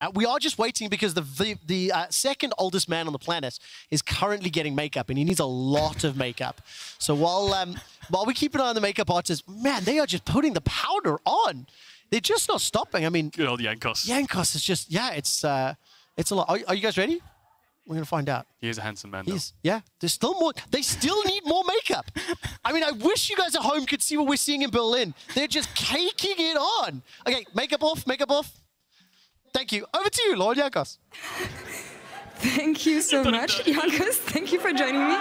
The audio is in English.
Uh, we are just waiting because the the, the uh, second oldest man on the planet is currently getting makeup, and he needs a lot of makeup. So while um, while we keep an eye on the makeup artists, man, they are just putting the powder on. They're just not stopping. I mean, Good old Jankos. Jankos is just yeah, it's uh, it's a lot. Are, are you guys ready? We're gonna find out. He is a handsome man. though. Yeah. There's still more. They still need more makeup. I mean, I wish you guys at home could see what we're seeing in Berlin. They're just caking it on. Okay, makeup off. Makeup off. Thank you. Over to you, Lord Jankos. Thank you so much, Jankos. Thank you for joining me.